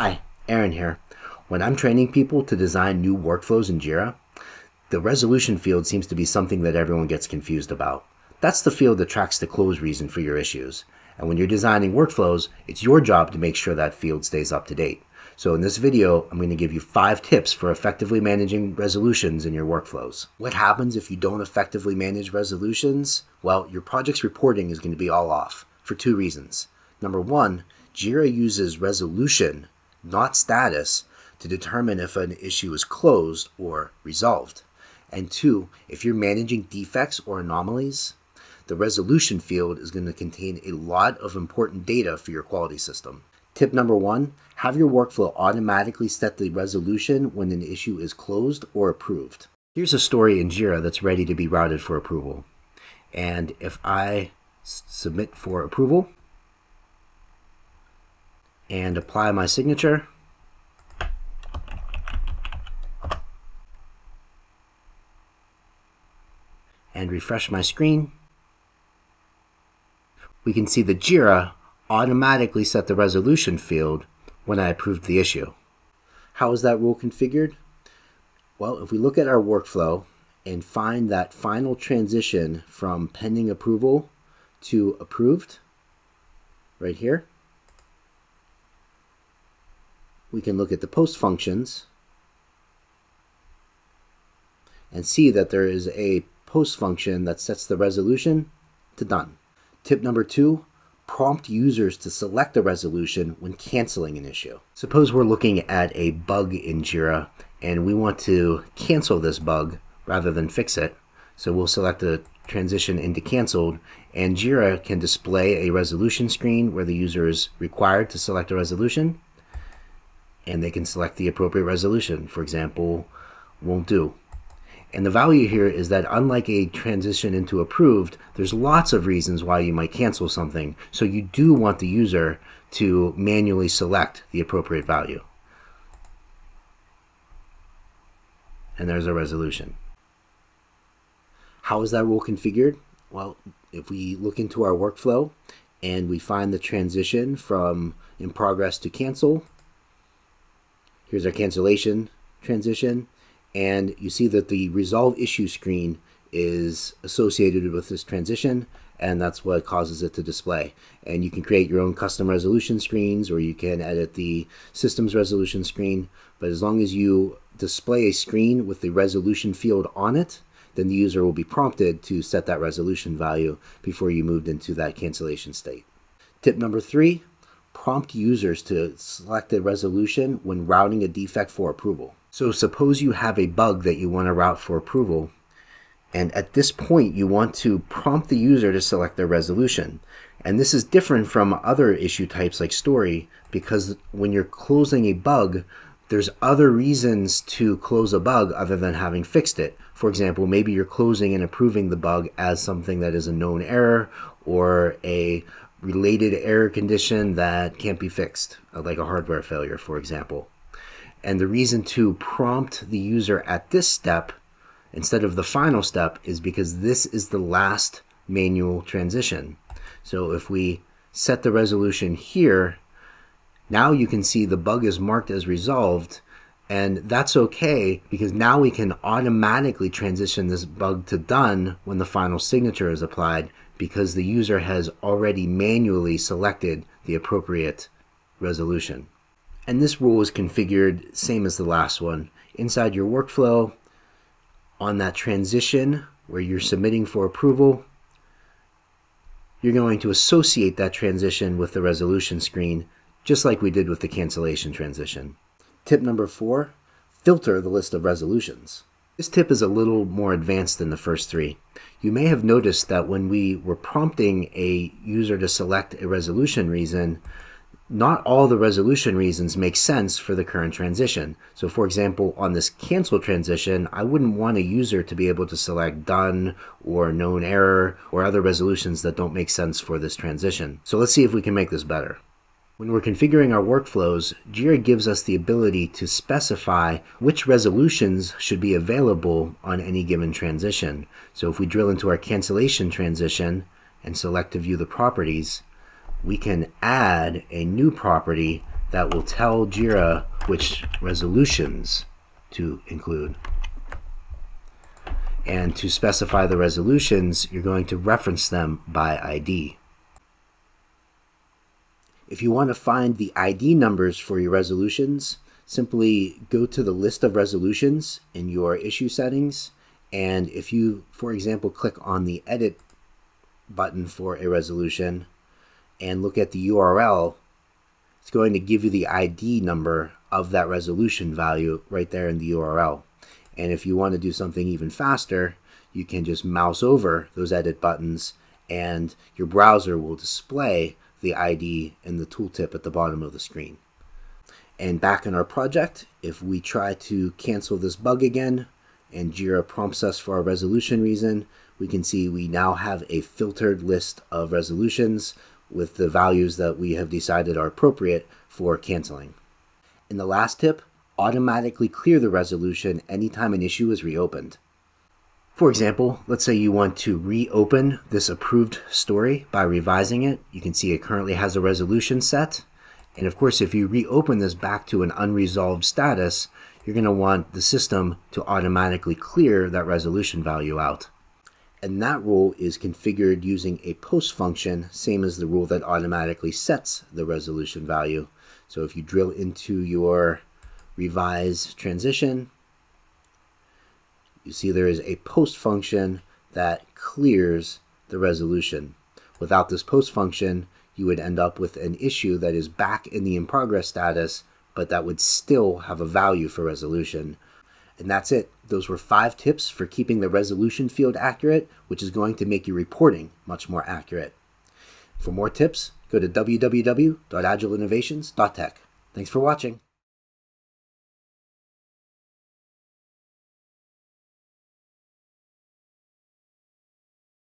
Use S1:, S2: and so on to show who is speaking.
S1: Hi, Aaron here. When I'm training people to design new workflows in Jira, the resolution field seems to be something that everyone gets confused about. That's the field that tracks the close reason for your issues. And when you're designing workflows, it's your job to make sure that field stays up to date. So in this video, I'm going to give you five tips for effectively managing resolutions in your workflows. What happens if you don't effectively manage resolutions? Well, your project's reporting is going to be all off for two reasons. Number one, Jira uses resolution not status, to determine if an issue is closed or resolved. And two, if you're managing defects or anomalies, the resolution field is going to contain a lot of important data for your quality system. Tip number one, have your workflow automatically set the resolution when an issue is closed or approved. Here's a story in Jira that's ready to be routed for approval. And if I submit for approval, and apply my signature. And refresh my screen. We can see the JIRA automatically set the resolution field when I approved the issue. How is that rule configured? Well, if we look at our workflow and find that final transition from pending approval to approved, right here, we can look at the post functions and see that there is a post function that sets the resolution to done. Tip number two, prompt users to select a resolution when canceling an issue. Suppose we're looking at a bug in Jira and we want to cancel this bug rather than fix it. So we'll select a transition into canceled and Jira can display a resolution screen where the user is required to select a resolution and they can select the appropriate resolution. For example, won't do. And the value here is that unlike a transition into approved, there's lots of reasons why you might cancel something. So you do want the user to manually select the appropriate value. And there's a resolution. How is that rule configured? Well, if we look into our workflow and we find the transition from in progress to cancel, Here's our cancellation transition. And you see that the resolve issue screen is associated with this transition and that's what causes it to display. And you can create your own custom resolution screens or you can edit the systems resolution screen. But as long as you display a screen with the resolution field on it, then the user will be prompted to set that resolution value before you moved into that cancellation state. Tip number three, prompt users to select a resolution when routing a defect for approval. So suppose you have a bug that you want to route for approval, and at this point you want to prompt the user to select their resolution. And this is different from other issue types like story because when you're closing a bug, there's other reasons to close a bug other than having fixed it. For example, maybe you're closing and approving the bug as something that is a known error or a related error condition that can't be fixed, uh, like a hardware failure, for example. And the reason to prompt the user at this step instead of the final step is because this is the last manual transition. So if we set the resolution here, now you can see the bug is marked as resolved and that's okay because now we can automatically transition this bug to done when the final signature is applied because the user has already manually selected the appropriate resolution. And this rule is configured same as the last one. Inside your workflow, on that transition where you're submitting for approval, you're going to associate that transition with the resolution screen, just like we did with the cancellation transition. Tip number four, filter the list of resolutions. This tip is a little more advanced than the first three. You may have noticed that when we were prompting a user to select a resolution reason, not all the resolution reasons make sense for the current transition. So for example, on this cancel transition, I wouldn't want a user to be able to select done or known error or other resolutions that don't make sense for this transition. So let's see if we can make this better. When we're configuring our workflows, Jira gives us the ability to specify which resolutions should be available on any given transition. So if we drill into our cancellation transition and select to view the properties, we can add a new property that will tell JIRA which resolutions to include. And to specify the resolutions, you're going to reference them by ID. If you want to find the ID numbers for your resolutions, simply go to the list of resolutions in your issue settings. And if you, for example, click on the edit button for a resolution and look at the URL, it's going to give you the ID number of that resolution value right there in the URL. And if you want to do something even faster, you can just mouse over those edit buttons and your browser will display the ID and the tooltip at the bottom of the screen. And back in our project, if we try to cancel this bug again and JIRA prompts us for a resolution reason, we can see we now have a filtered list of resolutions with the values that we have decided are appropriate for canceling. In the last tip, automatically clear the resolution anytime an issue is reopened. For example, let's say you want to reopen this approved story by revising it. You can see it currently has a resolution set. And of course, if you reopen this back to an unresolved status, you're going to want the system to automatically clear that resolution value out. And that rule is configured using a post function, same as the rule that automatically sets the resolution value. So if you drill into your revise transition, you see there is a post function that clears the resolution. Without this post function, you would end up with an issue that is back in the in progress status, but that would still have a value for resolution. And that's it. Those were five tips for keeping the resolution field accurate, which is going to make your reporting much more accurate. For more tips, go to www.agileinnovations.tech. Thanks for watching.